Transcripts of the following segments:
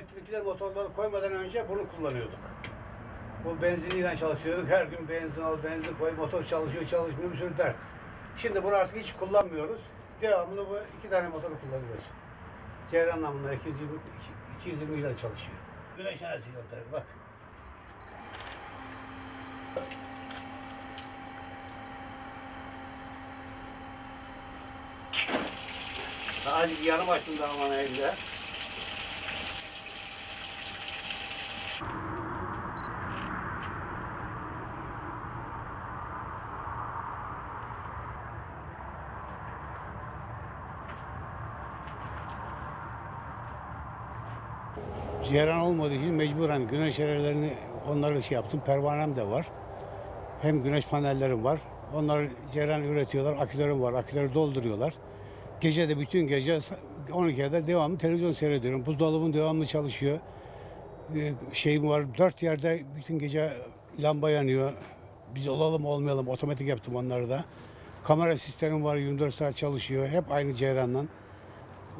elektrikli motorları koymadan önce bunu kullanıyorduk. Bu benzinliyle çalışıyorduk. Her gün benzin al, benzin koy, motor çalışıyor, çalışmıyor bir sürü dert. Şimdi bunu artık hiç kullanmıyoruz. Devamlı bu iki tane motoru kullanıyoruz. Ceyran namluna 220, 220 ile çalışıyor. Güneş enerjisi yolları bak. Azıcık yanı başında aman evde. Ceyran olmadığı için mecburen güneş enerjilerini onları şey yaptım. Pervanem de var. Hem güneş panellerim var. Onlar ceyran üretiyorlar. Akülerim var. Aküleri dolduruyorlar. Gece de bütün gece 12'ye kadar devamlı televizyon seyrediyorum. Buzdolabım devamlı çalışıyor. Ee, Şeyim var. Dört yerde bütün gece lamba yanıyor. Biz olalım olmayalım otomatik yaptım onları da. Kamera sistemim var 24 saat çalışıyor. Hep aynı ceyrandan.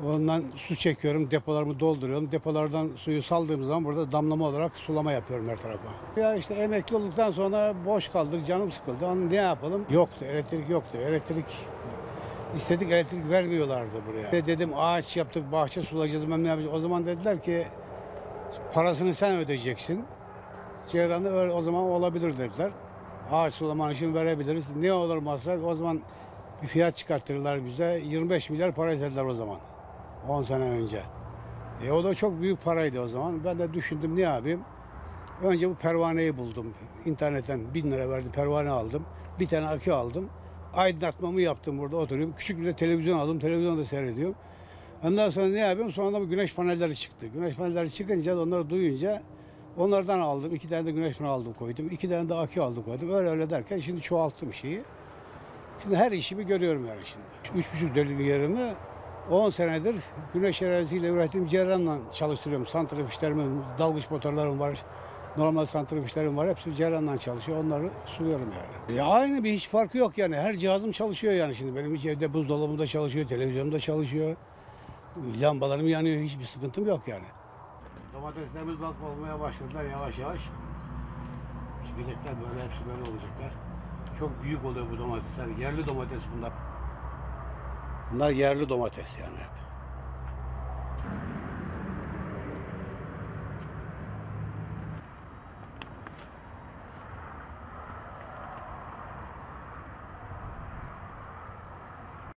Ondan su çekiyorum, depolarımı dolduruyorum. Depolardan suyu saldığım zaman burada damlama olarak sulama yapıyorum her tarafa. Ya işte emekli olduktan sonra boş kaldık, canım sıkıldı. Onu ne yapalım? Yoktu, elektrik yoktu. Elektrik istedik elektrik vermiyorlardı buraya. Ve dedim ağaç yaptık, bahçe sulayacağız, ben ne yapacağız? O zaman dediler ki parasını sen ödeyeceksin. Ceyran'da o zaman olabilir dediler. Ağaç sulaman için verebiliriz. Ne olur masraf? O zaman bir fiyat çıkarttırırlar bize. 25 milyar para istediler o zaman. 10 sene önce. E o da çok büyük paraydı o zaman. Ben de düşündüm ne yapayım? Önce bu pervaneyi buldum. İnternetten 1000 lira verdim pervane aldım. Bir tane akü aldım. Aydınlatmamı yaptım burada oturuyorum. Küçük bir de televizyon aldım. Televizyonda seyrediyorum. Ondan sonra ne yapıyorum? Sonra da bu güneş panelleri çıktı. Güneş panelleri çıkınca onları duyunca onlardan aldım. İki tane de güneş paneli aldım koydum. İki tane de akü aldım koydum. Öyle öyle derken şimdi çoğalttım şeyi. Şimdi her işimi görüyorum yani şimdi. Üç buçuk dönüm yerimi 10 senedir güneş enerjisiyle ürettiğim cerranla çalıştırıyorum. Santrifişlerim, dalgıç motorlarım var. Normal santrifişlerim var. Hepsi cerranla çalışıyor. Onları suluyorum yani. Ya aynı bir hiç farkı yok yani. Her cihazım çalışıyor yani şimdi. Benim hiç evde buzdolabım da çalışıyor, televizyonum da çalışıyor. Lambalarım yanıyor. Hiçbir sıkıntım yok yani. Domateslerimiz bak olmaya başladılar yavaş yavaş. Çıkacaklar böyle hepsi böyle olacaklar. Çok büyük oluyor bu domatesler. Yerli domates bunlar. Bunlar yerli domates yani hep.